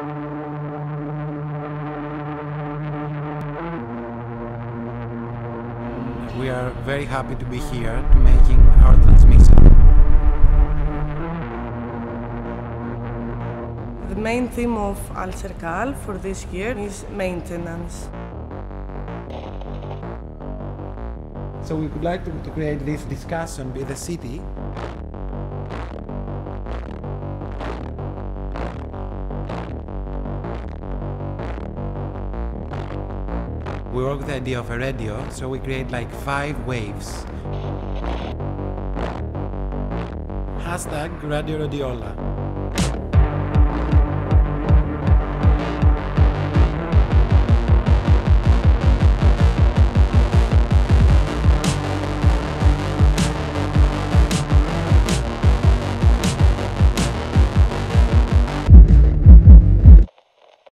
We are very happy to be here to making our transmission. The main theme of Al for this year is maintenance. So we would like to, to create this discussion with the city we work with the idea of a radio, so we create like five waves. Hashtag Radio Rhodiola.